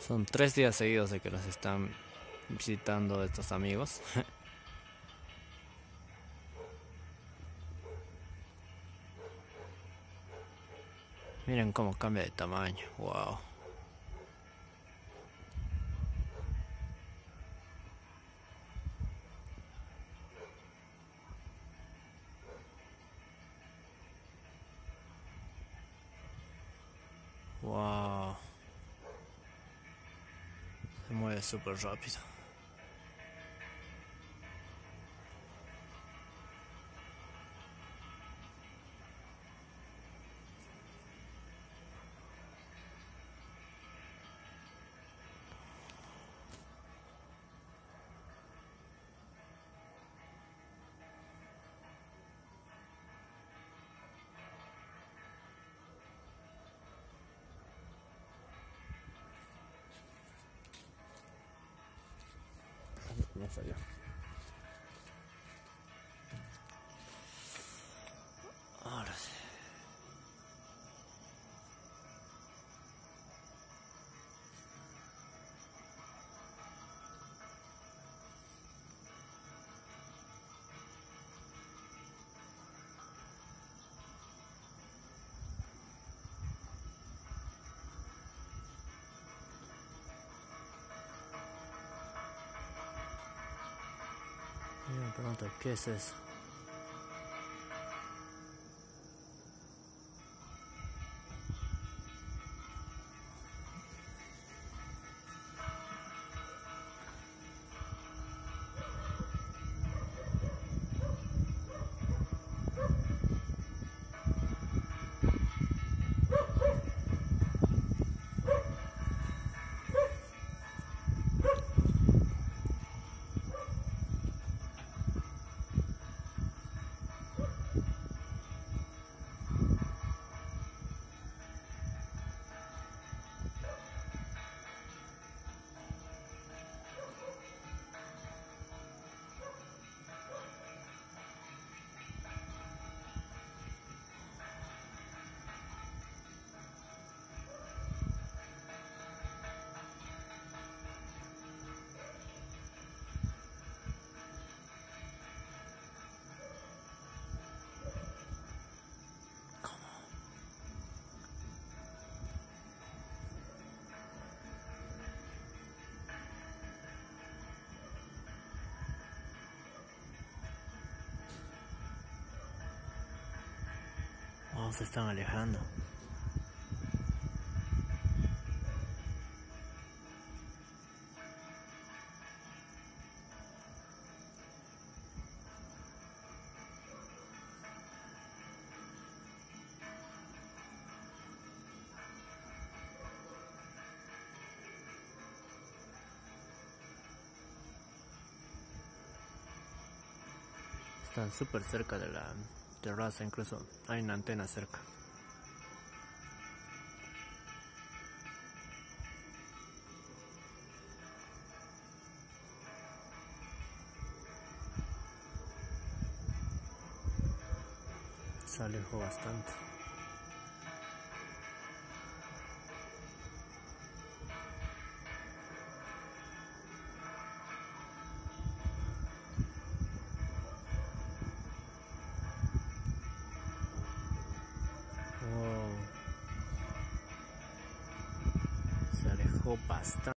Son tres días seguidos de que los están visitando estos amigos. Miren cómo cambia de tamaño. Wow. Wow. Se mueve súper 再见 lot of pieces se están alejando. Están súper cerca de la terraza, incluso hay una antena cerca. Se bastante. Alejó bastante.